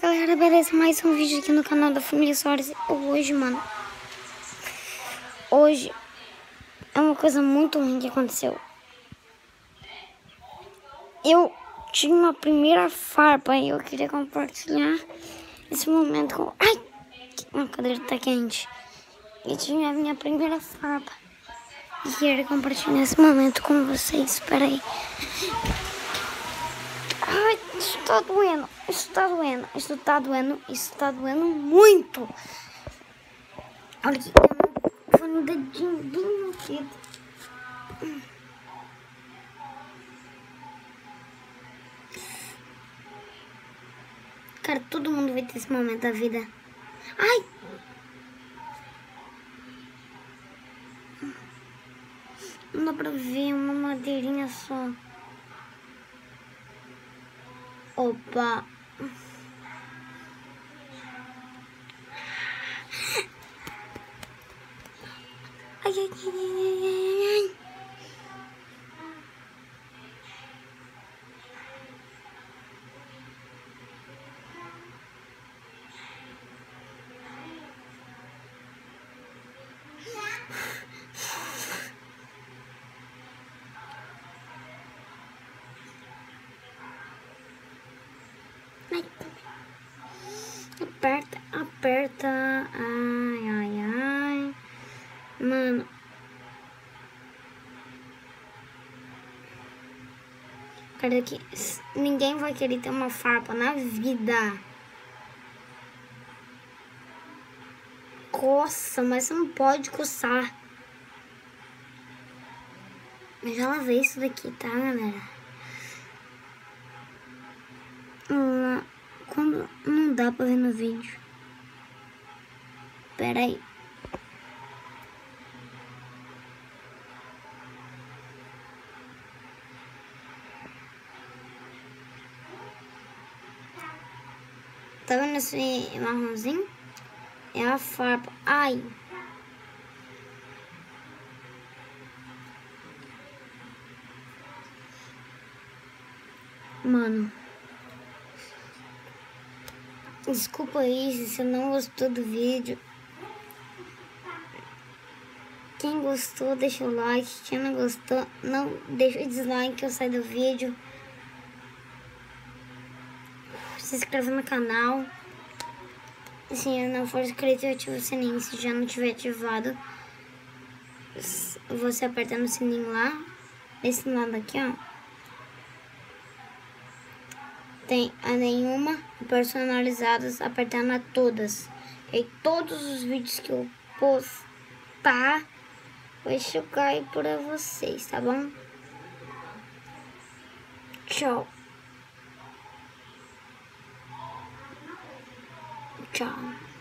galera, beleza? Mais um vídeo aqui no canal da Família Soares. Hoje, mano, hoje é uma coisa muito ruim que aconteceu. Eu tive uma primeira farpa e eu queria compartilhar esse momento com... Ai, a cadeira tá quente. Eu tive a minha primeira farpa e queria compartilhar esse momento com vocês. Espera aí. Ai, isso tá doendo, isso tá doendo, isso tá doendo, isso tá doendo muito. Olha aqui, foi no dedinho bem aqui. Cara, todo mundo vai ter esse momento da vida. Ai! Não dá pra ver uma madeirinha só. Opa. Ai, ai, ai, ai, ai, ai. Aperta, aperta. Ai, ai, ai. Mano. Cara, aqui. Ninguém vai querer ter uma farpa na vida. Coça, mas você não pode coçar. Mas já lavei isso daqui, tá, galera? Ver no vídeo. Pera aí. Tá vendo esse marronzinho? É a farpa. Ai. Mano. Desculpa aí se você não gostou do vídeo. Quem gostou, deixa o like. Quem não gostou, não deixa o dislike que eu saio do vídeo. Se inscreva no canal. Se não for inscrito, ativa o sininho. Se já não tiver ativado, você aperta no sininho lá. Desse lado aqui, ó tem a nenhuma personalizadas, apertando a todas. E todos os vídeos que eu postar vai chegar aí para vocês, tá bom? Tchau. Tchau.